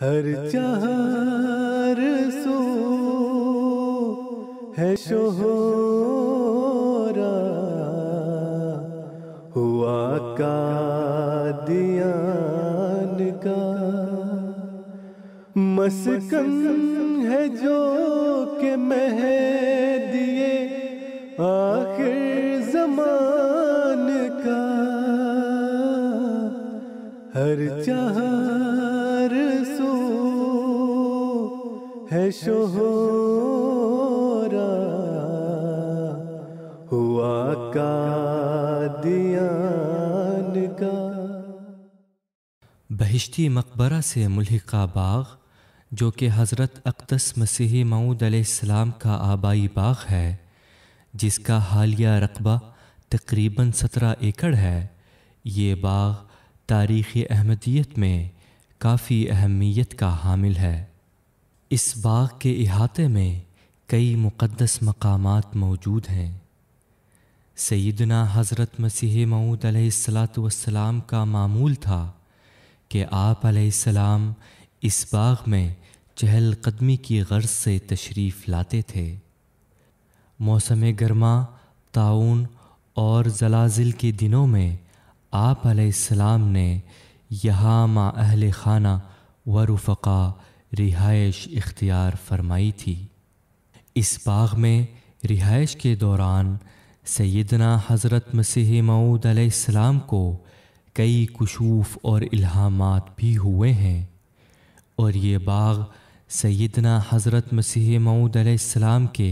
हर चार सो है शोहरा। हुआ का दियान का। मस्कन है जो के मह दिए आखिर जमान का। हर चार है शोहरा, हुआ का दियान का। बहिश्ती मकबरा से मुल्हिका बाग, जो कि हज़रत अक़दस मसीही मऊद अलैहिस्सलाम का आबाई बाग है, जिसका हालिया रकबा तकरीबन सत्रह एकड़ है। ये बाग तारीख़ी अहमदियत में काफ़ी अहमियत का हामिल है। इस बाग के इहाते में कई मुक़द्दस मकामात मौजूद हैं। सैदना हज़रत मसीह मऊद अलैहिस्सलाम का मामूल था कि आप अलैहिस्सलाम इस बाग में चहल कदमी की गर्ज से तशरीफ़ लाते थे। मौसम गर्मा ताउन और जलाजिल के दिनों में आप ने यहाँ माँ अहल खाना व रुफ़ा रिहाइश इख्तियार फरमाई थी इस बाग में रिहाइश के दौरान सैदना हज़रत मसीह मऊद अलैहिस्सलाम को कई कुशूफ़ और इल्हामात भी हुए हैं और ये बाग सैदना हज़रत मसीह मऊद अलैहिस्सलाम के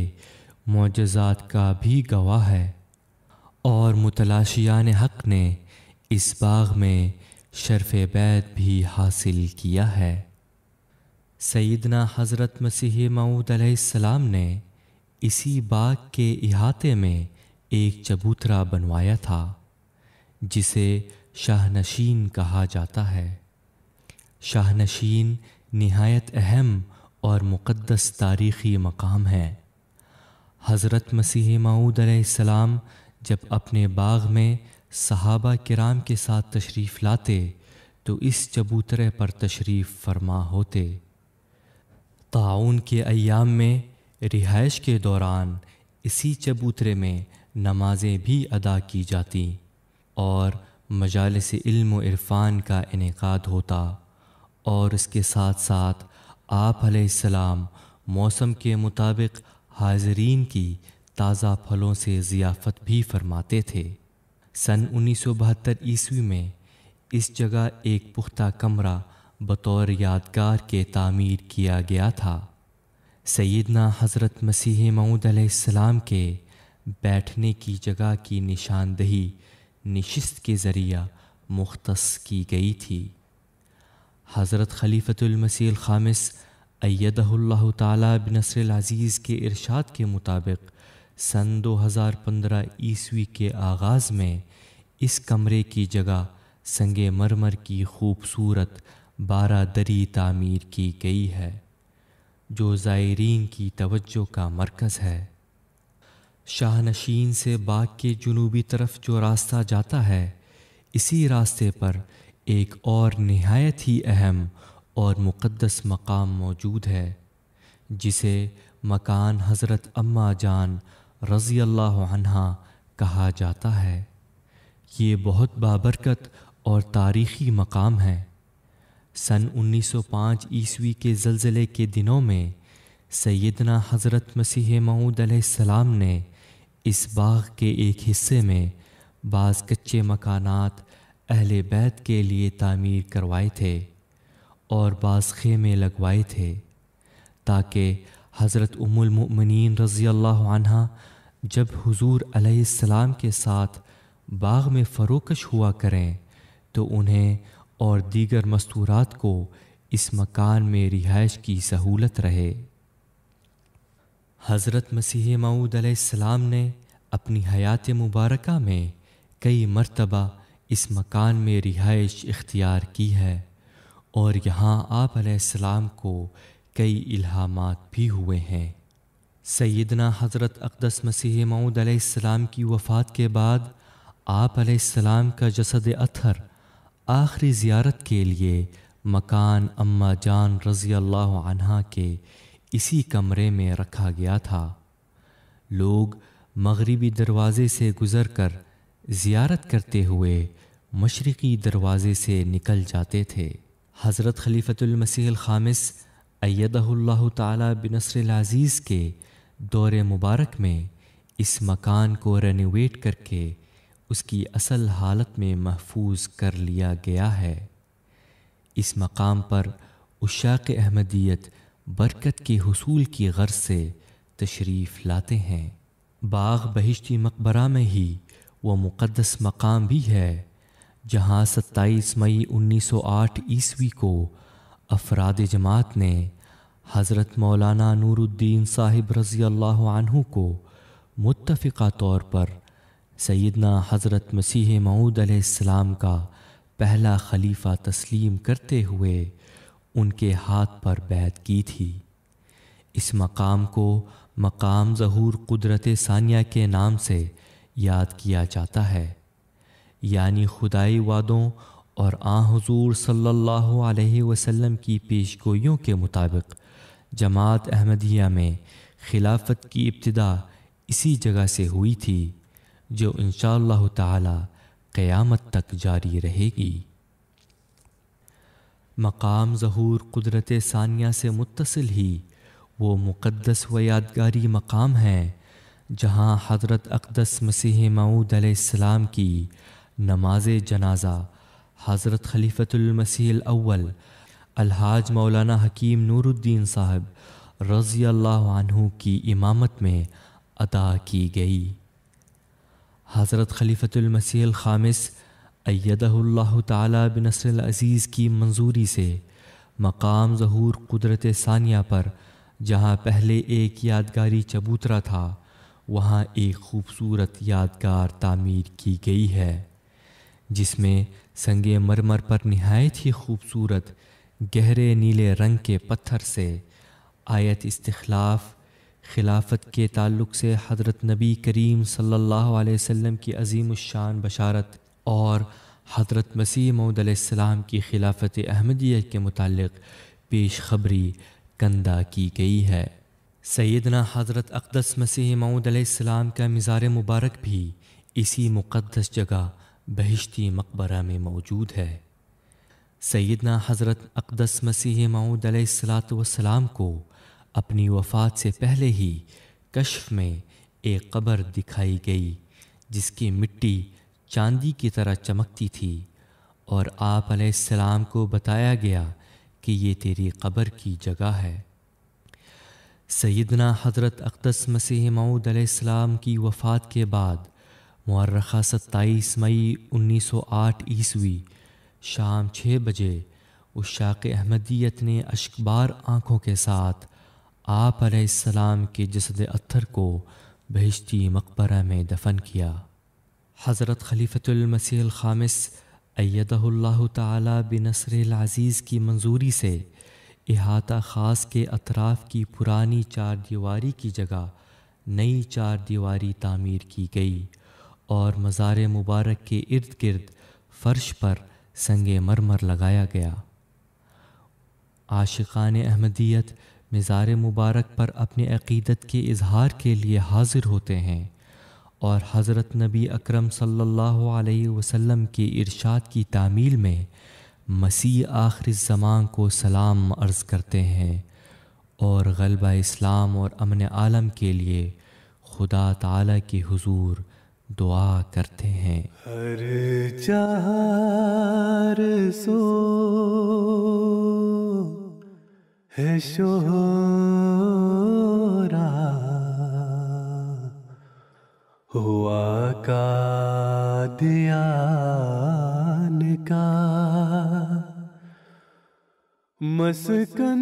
मोजात का भी गवाह है और मुतलाशियान हक़ ने इस बाग में शरफ़ बैत भी हासिल किया है सैदना हज़रत मसीह मऊद अलैहिस्सलाम ने इसी बाग के इहाते में एक चबूतरा बनवाया था, जिसे शाहनशीन कहा जाता है। शाहनशीन नहायत अहम और मुक़दस तारीख़ी मकाम है। हज़रत मसीह मऊद अलैहिस्सलाम जब अपने बाग में सहाबा किराम के साथ तशरीफ़ लाते तो इस चबूतरे पर तशरीफ़ फरमा होते। ताउन के अयाम में, रिहाइश के दौरान इसी चबूतरे में नमाज़ें भी अदा की जाती और मजालस इल्म इरफ़ान का इनका होता और इसके साथ साथ आप अलैहिस्सलाम मौसम के मुताबिक हाजरीन की ताज़ा फलों से ज़ियाफ़त भी फरमाते थे। सन उन्नीस सौ बहत्तर ईस्वी में इस जगह एक पुख्ता कमरा बतौर यादगार के तामीर किया गया था। सैदना हज़रत मसीह मऊद के बैठने की जगह की निशानदही नशस्त के ज़रिया मुख्त की गई थी। हज़रत खलीफ़तुलमसीह ख़ामिस अयदल्ला ताला अज़ीज़ के इरशाद के मुताबिक सन 2015 ईस्वी के आगाज़ में इस कमरे की जगह संगे मरमर की खूबसूरत बारह दरी तामीर की गई है, जो ज़ायरीन की तवज्जो का मरकज़ है। शाहनशीन से बाग के जनूबी तरफ़ जो रास्ता जाता है, इसी रास्ते पर एक और नहायत ही अहम और मुक़दस मकाम मौजूद है, जिसे मकान हज़रत अम्मा जान रज़ी अल्लाह कहा जाता है। ये बहुत बाबरकत और तारीख़ी मकाम है। सन 1905 ईस्वी के जलज़ले के दिनों में सैदना हज़रत मसीह मऊद अलैहिस्सलाम ने इस बाग के एक हिस्से में बाज़ कच्चे मकानात अहले बैत के लिए तामीर करवाए थे और बाज़ खेमे लगवाए थे, ताकि हज़रत उमुलमुमिनीन रज़ी अल्लाह जब हुजूर अलैहिस्सलाम के साथ बाग में फ़रोकश हुआ करें तो उन्हें और दीगर मस्तूरात को इस मकान में रिहाइश की सहूलत रहे। हज़रत मसीह मऊद अलैहिस्सलाम ने अपनी हयात मुबारक में कई मरतबा इस मकान में रिहाइश इख्तियार की है और यहाँ आप अलैहिस्सलाम को कई इल्हामात भी हुए हैं। सैदना हज़रत अक़दस मसीह मऊद अलैहिस्सलाम की वफ़ात के बाद आप अलैहिस्सलाम का जसद अथर आखिरी ज़ियारत के लिए मकान अम्मा जान रज़ी अल्लाह अनहा के इसी कमरे में रखा गया था। लोग मगरिबी दरवाज़े से गुज़र कर ज़ियारत करते हुए मशरक़ी दरवाज़े से निकल जाते थे। हज़रत खलीफ़तुलमसीह ख़ामिस अयदहुल्लाह ताला अज़ीज़ के दौर मुबारक में इस मकान को रेनोवेट करके उसकी असल हालत में महफूज कर लिया गया है। इस मकाम पर उशाक अहमदियत बरकत के हसूल की गर्ज से तशरीफ़ लाते हैं। बाग बहिश्ती मकबरा में ही वो मुक़दस मकाम भी है, जहाँ 27 मई 1908 ईस्वी को अफराद जमात ने हज़रत मौलाना नूरुद्दीन साहिब रज़ी अल्लाह को मुतफ़ा तौर पर सैदना हज़रत मसीह मऊद अलैहिस्सलाम का पहला खलीफा तस्लीम करते हुए उनके हाथ पर बैत की थी। इस मकाम को मकाम ज़हूर कुदरत सानिया के नाम से याद किया जाता है। यानी खुदाई वादों और आ हजूर सल्लल्लाहु अलैहि वसल्लम की पेशगोइयों के मुताबिक जमात अहमदिया में खिलाफत की इब्तदा इसी जगह से हुई थी। जो इन ताला क़यामत तक जारी रहेगी। मकाम ज़हूर कुदरत सानिया से मुतसिल ही वो मुक़दस व यादगारी मकाम है, जहाँ हज़रत अक़दस मसीह मऊद अलैहिस्सलाम की नमाज़ जनाजा, हज़रत खलीफ़तुलमसीह अव्वल, अलहाज मौलाना हकीम नूरुद्दीन साहब रज़ी अल्लाह की इमामत में अदा की गई। हज़रत खलीफ़तुलमसीह ख़ामिस अयदहुल्लाह ताला बिनसर अज़ीज़ की मंजूरी से मकाम ज़हूर कुदरत सानिया पर, जहाँ पहले एक यादगारी चबूतरा था, वहाँ एक खूबसूरत यादगार तामीर की गई है, जिसमें संगे मरमर पर नहायत ही खूबसूरत, गहरे नीले रंग के पत्थर से आयत इस्तलाफ़ खिलाफत के ताल्लुक से हज़रत नबी करीम सल्लल्लाहु अलैहि वसल्लम की अजीम शान बशारत और हज़रत मसीह मऊदम की खिलाफत अहमदिया के मुतालिक पेश खबरी कंदा की गई है। सैदना हज़रत अक़दस मसीह मऊदम का मज़ार मुबारक भी इसी मुक़दस जगह बहिश्ती मकबरा में मौजूद है। सैदना हज़रत अक़दस मसीह मऊदम को अपनी वफ़ात से पहले ही कश्फ में एक कब्र दिखाई गई, जिसकी मिट्टी चांदी की तरह चमकती थी। और आप सलाम को बताया गया कि ये तेरी कब्र की जगह है। सैदना हज़रत अक़दस मसीह मऊद सलाम की वफ़ात के बाद मर्रखा सत्ताईस मई 1908 ईस्वी शाम छः बजे उस शाक़ अहमदियत ने अशकबार आँखों के साथ आप सलाम के जसद अत्थर को बहिश्ती मकबरा में दफन किया। हज़रत खलीफ़तुलमसीह ख़ामिस अयदहुल्लाह ताला बिनसर अज़ीज़ की मंजूरी से अहाता ख़ास के अतराफ़ की पुरानी चार दीवारी की जगह नई चार दीवारी तामीर की गई और मज़ार मुबारक के इर्द गिर्द फ़र्श पर संग मरमर लगाया गया। आशिकान अहमदियत मज़ार मुबारक पर अपने अक़ीदत के इजहार के लिए हाज़िर होते हैं और हज़रत नबी अकरम सल्लल्लाहु अलैहि वसल्लम के इरशाद की तामील में मसीह आखिर ज़मान को सलाम अर्ज़ करते हैं और गलबा इस्लाम और अमन आलम के लिए खुदा ताला के हुजूर दुआ करते हैं। हर चार सो है शोरा हुआ का दियान का मस्कन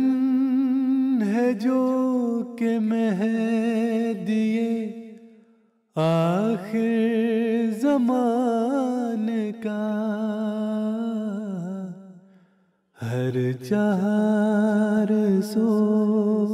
है जो के मह दिए आखिर जमान का हर चार सो